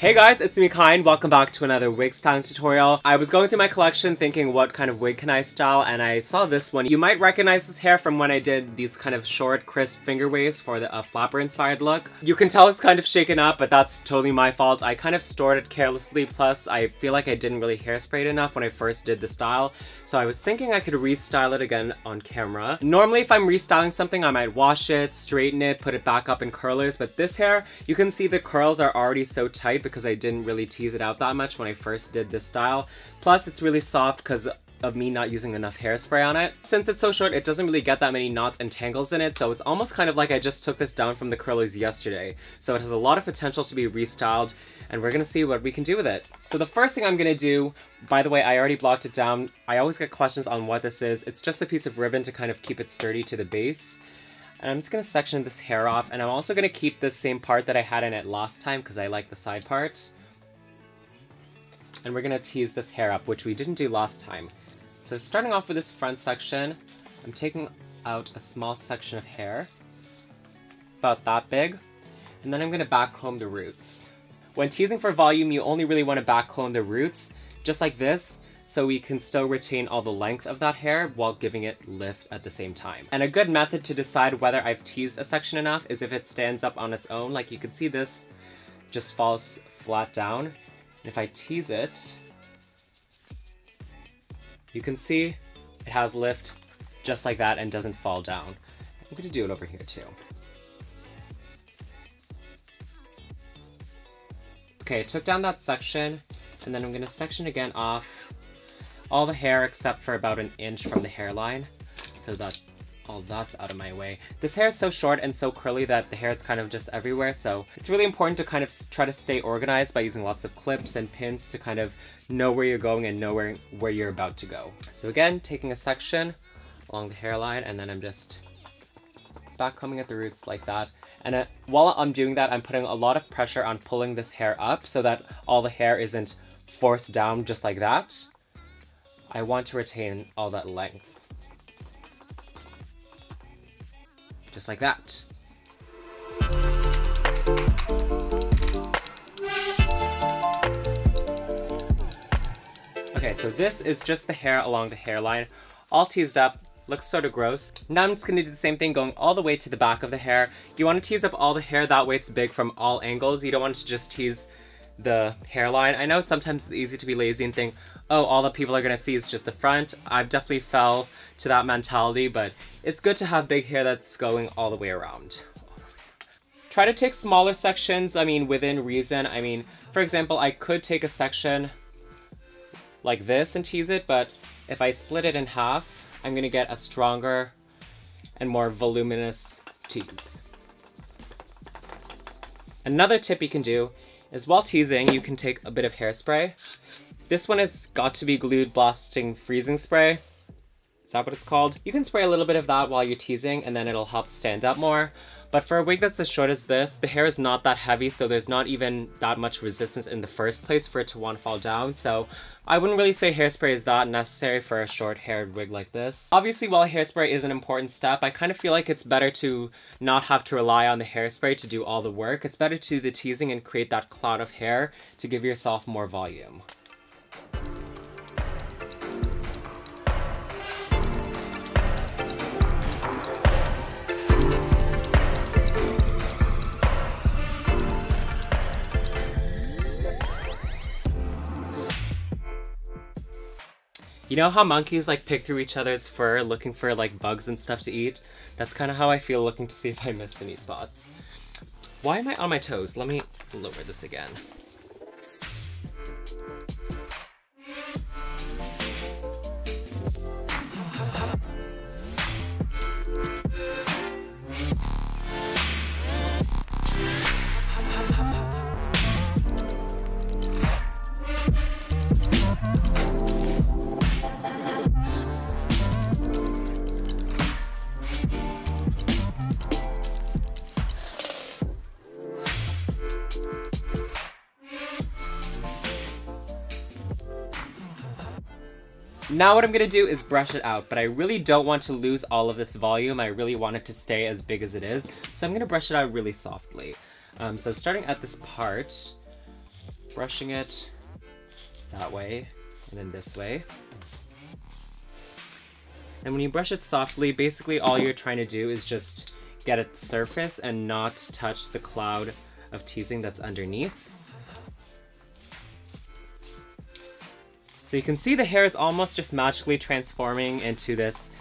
Hey guys, it's me Kyne. Welcome back to another wig styling tutorial. I was going through my collection thinking what kind of wig can I style and I saw this one. You might recognize this hair from when I did these kind of short crisp finger waves for the uh, flapper inspired look. You can tell it's kind of shaken up but that's totally my fault. I kind of stored it carelessly plus I feel like I didn't really hairspray it enough when I first did the style. So I was thinking I could restyle it again on camera. Normally if I'm restyling something I might wash it, straighten it, put it back up in curlers but this hair you can see the curls are already so tight because I didn't really tease it out that much when I first did this style. Plus it's really soft because of me not using enough hairspray on it. Since it's so short, it doesn't really get that many knots and tangles in it, so it's almost kind of like I just took this down from the curlers yesterday. So it has a lot of potential to be restyled, and we're gonna see what we can do with it. So the first thing I'm gonna do, by the way, I already blocked it down. I always get questions on what this is. It's just a piece of ribbon to kind of keep it sturdy to the base. And I'm just going to section this hair off, and I'm also going to keep this same part that I had in it last time because I like the side part. And we're going to tease this hair up, which we didn't do last time. So starting off with this front section, I'm taking out a small section of hair, about that big, and then I'm going to backcomb the roots. When teasing for volume, you only really want to backcomb the roots, just like this, so we can still retain all the length of that hair while giving it lift at the same time. And a good method to decide whether I've teased a section enough is if it stands up on its own. Like you can see this just falls flat down. If I tease it, you can see it has lift just like that and doesn't fall down. I'm gonna do it over here too. Okay, I took down that section and then I'm gonna section again off all the hair except for about an inch from the hairline so that all that's out of my way. This hair is so short and so curly that the hair is kind of just everywhere, so it's really important to kind of try to stay organized by using lots of clips and pins to kind of know where you're going and know where, where you're about to go. So again, taking a section along the hairline and then I'm just back combing at the roots like that. And uh, while I'm doing that, I'm putting a lot of pressure on pulling this hair up so that all the hair isn't forced down just like that. I want to retain all that length. Just like that. Okay, so this is just the hair along the hairline, all teased up, looks sort of gross. Now I'm just gonna do the same thing going all the way to the back of the hair. You wanna tease up all the hair, that way it's big from all angles. You don't want to just tease the hairline. I know sometimes it's easy to be lazy and think, oh, all the people are gonna see is just the front. I've definitely fell to that mentality, but it's good to have big hair that's going all the way around. Try to take smaller sections, I mean, within reason. I mean, for example, I could take a section like this and tease it, but if I split it in half, I'm gonna get a stronger and more voluminous tease. Another tip you can do is while teasing, you can take a bit of hairspray. This one has Got2b Glued blasting freezing spray. Is that what it's called? You can spray a little bit of that while you're teasing and then it'll help stand up more. But for a wig that's as short as this, the hair is not that heavy, so there's not even that much resistance in the first place for it to want to fall down. So I wouldn't really say hairspray is that necessary for a short haired wig like this. Obviously, while hairspray is an important step, I kind of feel like it's better to not have to rely on the hairspray to do all the work. It's better to do the teasing and create that cloud of hair to give yourself more volume. Know how monkeys like pick through each other's fur looking for like bugs and stuff to eat? That's kind of how I feel looking to see if I missed any spots. Why am I on my toes? Let me lower this again. Now what I'm gonna do is brush it out, but I really don't want to lose all of this volume. I really want it to stay as big as it is. So I'm gonna brush it out really softly. Um, so starting at this part, brushing it that way and then this way. And when you brush it softly, basically all you're trying to do is just get at the surface and not touch the cloud of teasing that's underneath. So you can see the hair is almost just magically transforming into this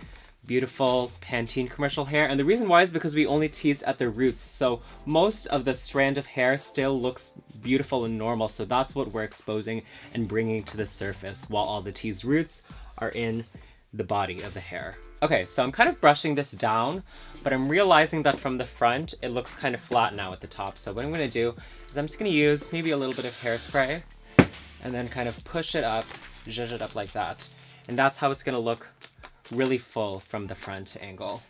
beautiful Pantene commercial hair. And the reason why is because we only tease at the roots. So most of the strand of hair still looks beautiful and normal. So that's what we're exposing and bringing to the surface while all the teased roots are in the body of the hair. Okay, so I'm kind of brushing this down, but I'm realizing that from the front, it looks kind of flat now at the top. So what I'm gonna do is I'm just gonna use maybe a little bit of hairspray and then kind of push it up, zhuzh it up like that. And that's how it's gonna look really full from the front angle.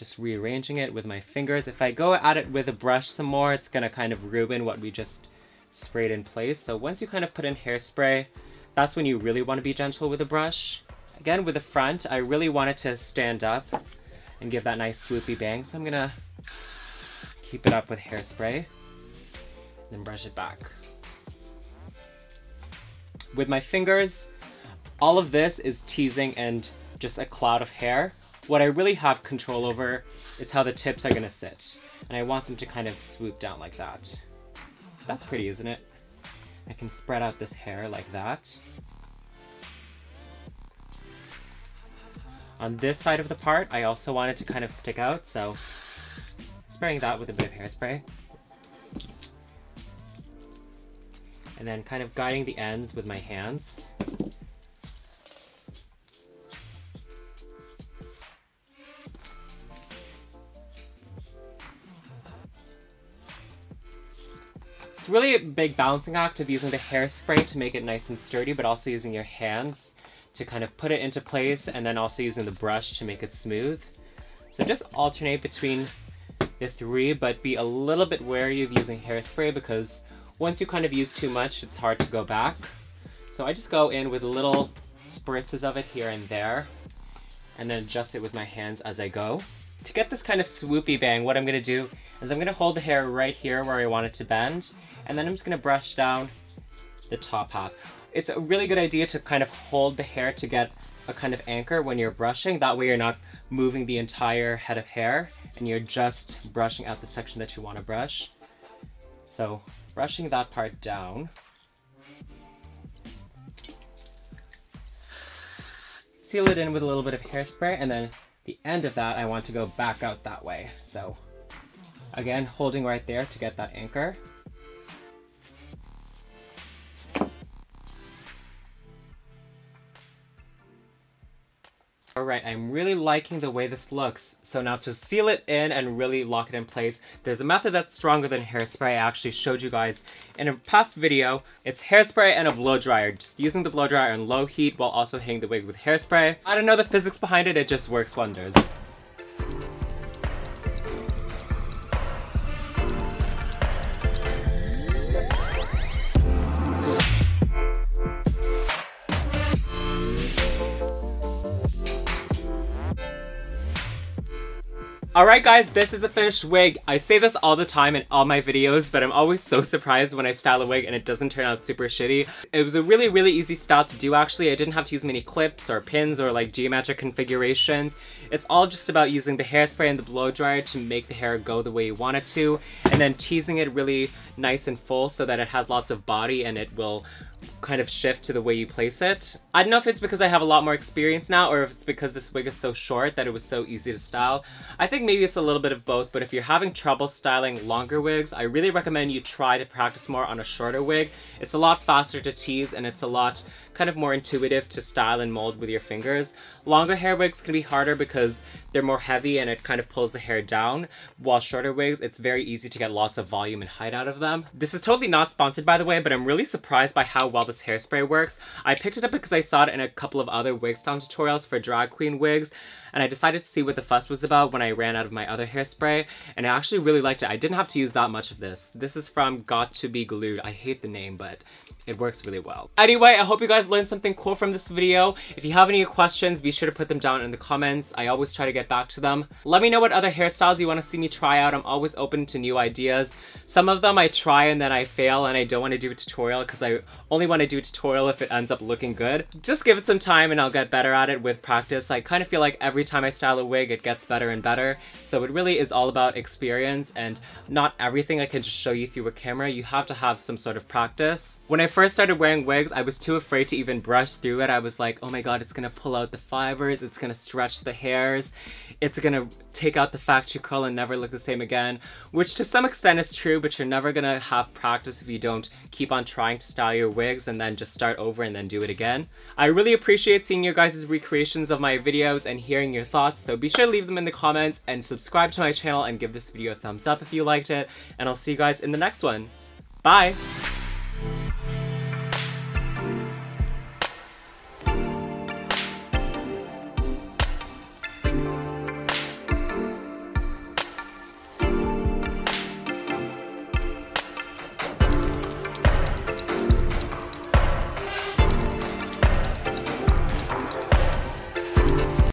just rearranging it with my fingers. If I go at it with a brush some more, it's gonna kind of ruin what we just sprayed in place. So once you kind of put in hairspray, that's when you really wanna be gentle with a brush. Again, with the front, I really want it to stand up and give that nice swoopy bang. So I'm gonna keep it up with hairspray, then brush it back. With my fingers, all of this is teasing and just a cloud of hair. What I really have control over is how the tips are gonna sit. And I want them to kind of swoop down like that. That's pretty, isn't it? I can spread out this hair like that. On this side of the part, I also want it to kind of stick out, so spraying that with a bit of hairspray. And then kind of guiding the ends with my hands. It's really a big balancing act of using the hairspray to make it nice and sturdy, but also using your hands to kind of put it into place, and then also using the brush to make it smooth. So just alternate between the three, but be a little bit wary of using hairspray because once you kind of use too much, it's hard to go back. So I just go in with little spritzes of it here and there, and then adjust it with my hands as I go. To get this kind of swoopy bang, what I'm gonna do is I'm gonna hold the hair right here where I want it to bend, and then I'm just gonna brush down the top half. It's a really good idea to kind of hold the hair to get a kind of anchor when you're brushing. That way you're not moving the entire head of hair and you're just brushing out the section that you want to brush. So brushing that part down. Seal it in with a little bit of hairspray and then the end of that I want to go back out that way. So again, holding right there to get that anchor. Alright, I'm really liking the way this looks. So now to seal it in and really lock it in place, there's a method that's stronger than hairspray I actually showed you guys in a past video. It's hairspray and a blow dryer, just using the blow dryer on low heat while also hanging the wig with hairspray. I don't know the physics behind it, it just works wonders. Alright guys, this is a finished wig. I say this all the time in all my videos, but I'm always so surprised when I style a wig and it doesn't turn out super shitty. It was a really, really easy style to do actually. I didn't have to use many clips or pins or like geometric configurations. It's all just about using the hairspray and the blow dryer to make the hair go the way you want it to, and then teasing it really nice and full so that it has lots of body and it will kind of shift to the way you place it. I don't know if it's because I have a lot more experience now or if it's because this wig is so short that it was so easy to style. I think maybe it's a little bit of both, but if you're having trouble styling longer wigs, I really recommend you try to practice more on a shorter wig. It's a lot faster to tease and it's a lot kind of more intuitive to style and mold with your fingers. Longer hair wigs can be harder because they're more heavy and it kind of pulls the hair down, while shorter wigs, it's very easy to get lots of volume and height out of them. This is totally not sponsored by the way, but I'm really surprised by how well this hairspray works. I picked it up because I saw it in a couple of other wig styling tutorials for drag queen wigs, and I decided to see what the fuss was about when I ran out of my other hairspray, and I actually really liked it. I didn't have to use that much of this. This is from Got2b Glued. I hate the name, but it works really well. Anyway, I hope you guys learned something cool from this video. If you have any questions, be sure to put them down in the comments. I always try to get back to them. Let me know what other hairstyles you want to see me try out. I'm always open to new ideas. Some of them I try and then I fail and I don't want to do a tutorial because I only want to do a tutorial if it ends up looking good. Just give it some time and I'll get better at it with practice. I kind of feel like every time I style a wig, it gets better and better. So it really is all about experience and not everything I can just show you through a camera. You have to have some sort of practice. When I first started wearing wigs, I was too afraid to even brush through it. I was like, oh my god, it's gonna pull out the fibers, it's gonna stretch the hairs, it's gonna take out the factory curl and never look the same again, which to some extent is true, but you're never gonna have practice if you don't keep on trying to style your wigs and then just start over and then do it again. I really appreciate seeing your guys' recreations of my videos and hearing your thoughts, so be sure to leave them in the comments and subscribe to my channel and give this video a thumbs up if you liked it, and I'll see you guys in the next one. Bye!